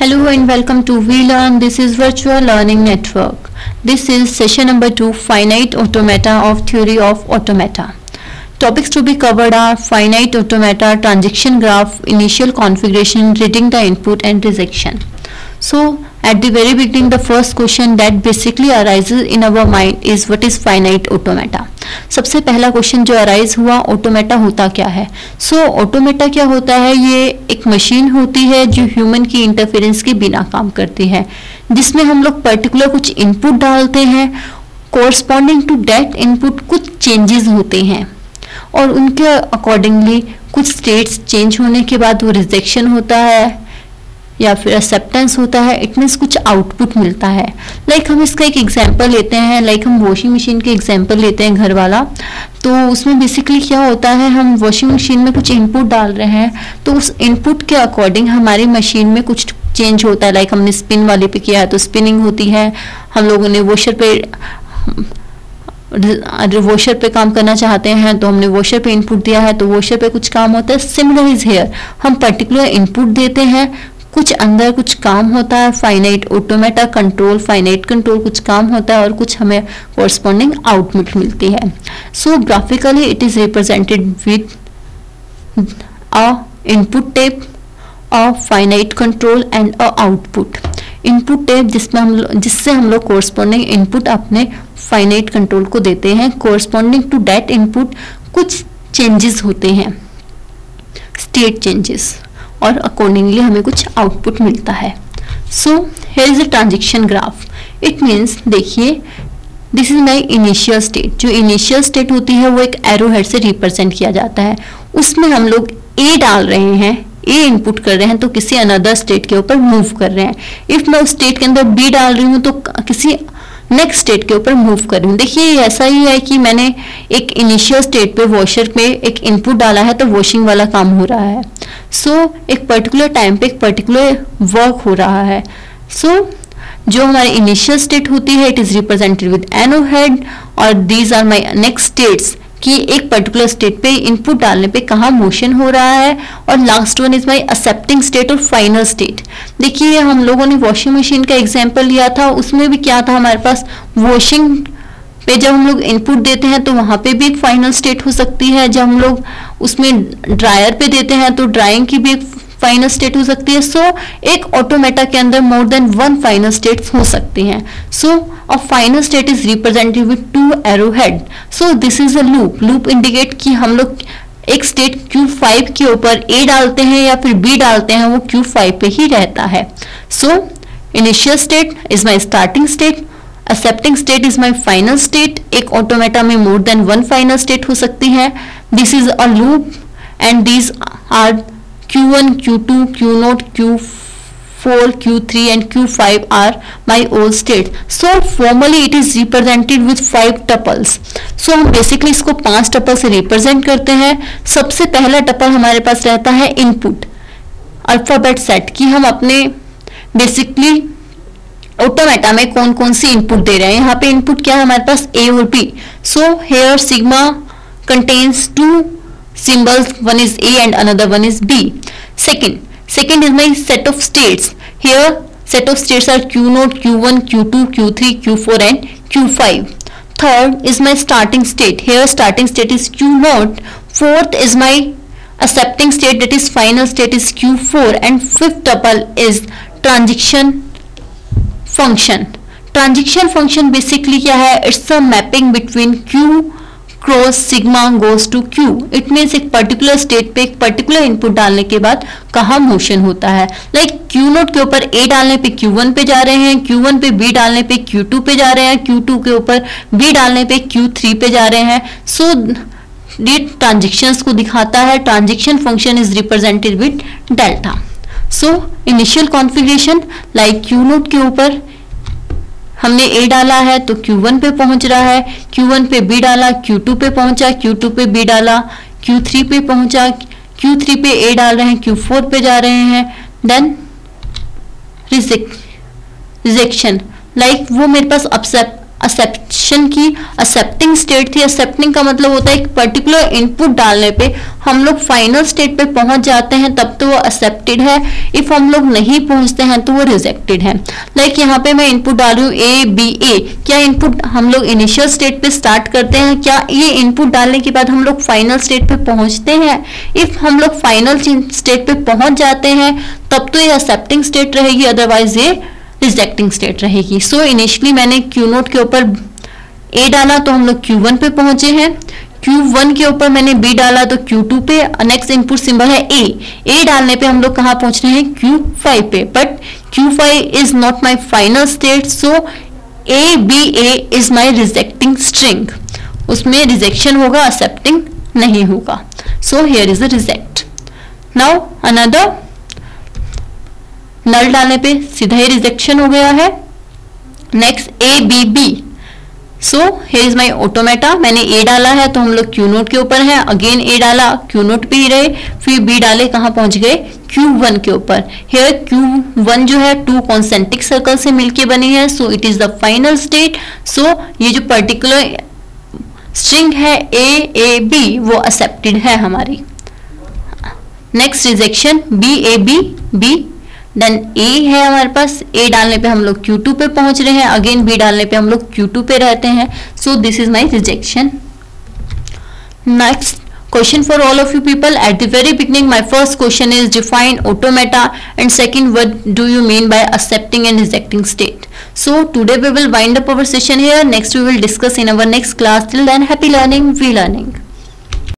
Hello and welcome to VLearn. This is Virtual Learning Network. This is session number 2 Finite Automata of Theory of Automata. Topics to be covered are finite automata, transaction graph, initial configuration, reading the input and rejection. So at the very beginning the first question that basically arises in our mind is what is finite automata. सबसे पहला question जो arise हुआ automata होता क्या है? So so, automata क्या होता है? ये एक मशीन होती है जो ह्यूमन की इंटरफेरेंस के बिना काम करती है। जिसमें हम लोग पर्टिकुलर कुछ इनपुट डालते हैं। कोरस्पॉन्डिंग टू डेट इनपुट कुछ चेंजेस होते हैं। और उनके अकॉर्डिंगली कुछ स्टेट्स चेंज होने के बाद वो रिजेक्शन होता है। या फिर एक्सेप्टेंस होता है इट मीन्स कुछ आउटपुट मिलता है। लाइक like हम इसका एक एग्ज़ाम्पल लेते हैं लाइक like हम वॉशिंग मशीन के एग्ज़ाम्पल लेते हैं घर वाला तो उसमें बेसिकली क्या होता है, हम वॉशिंग मशीन में कुछ इनपुट डाल रहे हैं तो उस इनपुट के अकॉर्डिंग हमारी मशीन में कुछ चेंज होता है। लाइक like हमने स्पिन वाले पे किया है तो स्पिनिंग होती है। हम लोगों ने वॉशर पे वॉशर पे काम करना चाहते हैं तो हमने वॉशर पे इनपुट दिया है तो वॉशर पे कुछ काम होता है। सिमिलर इज़ हेयर हम पर्टिकुलर इनपुट देते हैं कुछ अंदर कुछ काम होता है finite automata control finite control कुछ काम होता है और कुछ हमें कॉरस्पॉन्डिंग आउटपुट मिलती है। So graphically it is represented with a input tape a finite control and a output input tape जिसमें हम जिससे हम लोग कोरस्पॉन्डिंग इनपुट अपने फाइनाइट कंट्रोल को देते हैं। कोरस्पॉन्डिंग टू डेट इनपुट कुछ चेंजेस होते हैं। स्टेट चेंजेस और अकॉर्डिंगली हमें कुछ आउटपुट मिलता है। So here is a transaction graph it means देखिए this is my initial state जो इनिशियल स्टेट होती है, वो एक एरो हेड से रिप्रेजेंट किया जाता है। उसमें हम लोग ए डाल रहे हैं ए इनपुट कर रहे हैं तो किसी अनदर स्टेट के ऊपर मूव कर रहे हैं। इफ़ मैं उस स्टेट के अंदर बी डाल रही हूँ तो किसी नेक्स्ट स्टेट के ऊपर मूव कर। रही हूँ देखिए ऐसा ही है कि मैंने एक इनिशियल स्टेट पे वॉशर पे एक इनपुट डाला है तो वॉशिंग वाला काम हो रहा है। सो so, एक पर्टिकुलर टाइम पे एक पर्टिकुलर वर्क हो रहा है। सो so, जो हमारी इनिशियल स्टेट होती है it is represented with an arrow head और these are my next states कि एक पर्टिकुलर स्टेट पे इनपुट डालने पे कहाँ मोशन हो रहा है और last one is my accepting state और फाइनल स्टेट देखिए, हम लोगों ने वॉशिंग मशीन का एग्ज़ाम्पल लिया था, उसमें भी क्या था हमारे पास? वॉशिंग पे जब हम लोग इनपुट देते हैं तो वहाँ पे भी एक फाइनल स्टेट हो सकती है। जब हम लोग उसमें ड्रायर पे देते हैं तो ड्राइंग की भी एक फाइनल स्टेट हो सकती है। सो so, एक ऑटोमेटा के अंदर more than one final state हो सकती हैं। So a final state is represented with two arrow head so this is a loop loop indicate कि हम लोग एक स्टेट Q5 के ऊपर A डालते हैं या फिर B डालते हैं वो Q5 पे ही रहता है। So initial state is my starting state accepting state is my final state एक ऑटोमेटा में more than one final state हो सकती है। This is a loop and these are Q1, Q2, Q0, Q4, Q3 and Q5 are my all states. So formally it is represented with five tuples. So हम basically इसको पाँच tuple से represent करते हैं सबसे पहला टपल हमारे पास रहता है इनपुट अल्फ़ाबेट सेट कि हम अपने बेसिकली ऑटोमेटा में कौन कौन सी इनपुट दे रहे हैं यहाँ पे इनपुट क्या है हमारे पास ए और B so here sigma contains two symbols one is A and another one is B. Second, second is my set of states. Here set of states are Q0, Q1, Q2, Q3, Q4 and Q5. Third is my starting state. Here starting state is Q0. Fourth is my accepting state that is final state is Q4 and fifth tuple is transition function. Transition function basically क्या है? It's a mapping between Q cross sigma goes to Q it means एक particular state पे एक particular input डालने के बाद कहा motion होता है? लाइक क्यू नोट के ऊपर ए डालने पे क्यू वन पे जा रहे हैं क्यू वन पे बी डालने पे क्यू टू पे जा रहे हैं क्यू टू के ऊपर बी डालने पे क्यू थ्री पे जा रहे हैं। सो ये ट्रांजेक्शन को दिखाता है। Transaction function is represented with delta so initial configuration like Q naught के ऊपर हमने ए डाला है तो क्यू वन पे पहुँच रहा है क्यू वन पे बी डाला क्यू टू पे पहुँचा क्यू टू पे बी डाला क्यू थ्री पे पहुँचा Q3 पे ए डाल रहे हैं क्यू फोर पे जा रहे हैं देन रिजेक्शन लाइक वो मेरे पास एक्सेप्शन रिजेक्शन की एक्सेप्टिंग स्टेट थी। एक्सेप्टिंग का मतलब होता है एक पर्टिकुलर इनपुट डालने पे। हम लोग फाइनल स्टेट पे पहुँच जाते हैं, तब तो वो एक्सेप्टेड है। इफ़ हम लोग नहीं पहुँचते हैं तो वो रिजेक्टेड है। लाइक like यहाँ पे मैं इनपुट डाल रही हूँ ए बी ए क्या इनपुट हम लोग इनिशियल स्टेट पे स्टार्ट करते हैं? क्या ये इनपुट डालने के बाद हम लोग फाइनल स्टेट पे पहुँचते हैं? इफ़ हम लोग फाइनल स्टेट पे पहुँच जाते हैं, तब तो ये एक्सेप्टिंग स्टेट रहेगी अदरवाइज़ ये रिजेक्टिंग स्टेट रहेगी। सो इनिशियली मैंने क्यू नोट के ऊपर ए डाला तो हम लोग क्यू वन पे पहुँचे हैं। क्यू वन के ऊपर मैंने बी डाला तो क्यू टू पे नेक्स्ट इनपुट सिंबल है ए ए डालने पे हम लोग कहा पहुँच रहे हैं? क्यू फाइव पे। But Q five is not my final state so A B A is my rejecting string उसमें रिजेक्शन होगा एक्सेप्टिंग नहीं होगा। So here is the reject now another null डालने पे सीधा ही रिजेक्शन हो गया है। Next A B B so here is my automata मैंने ए डाला है तो हम लोग क्यू नोट के ऊपर है। अगेन ए डाला क्यू नोट पे ही रहे, फिर बी डाले, कहा पहुँच गए? क्यू वन के ऊपर। हेयर क्यू वन जो है टू कॉन्सेंट्रिक सर्कल से मिलके बनी है। So it is the final state सो ये जो पर्टिकुलर स्ट्रिंग है ए ए बी वो एक्सेप्टेड है हमारी। Next rejection B A B B then A है हमारे पास ए डालने पे हम लोग क्यू टू पे पहुँच रहे हैं अगेन बी डालने पे हम लोग क्यू टू पे रहते हैं। So this is my rejection next question for all of you people at the very beginning my first question is define automata and second what do you mean by accepting and rejecting state so today we will wind up our session here next we will discuss in our next class till then happy learning we learning